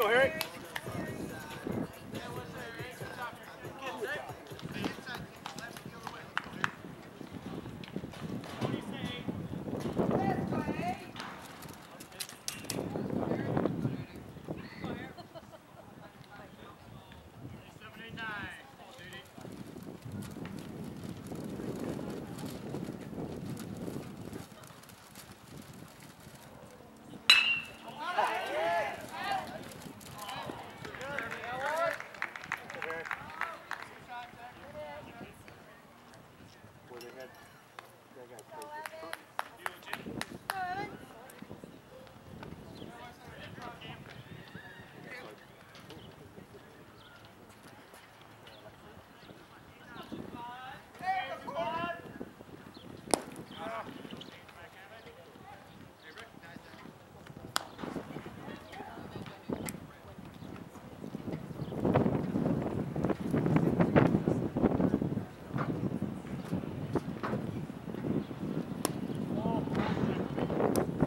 Go, Harry. Three, three.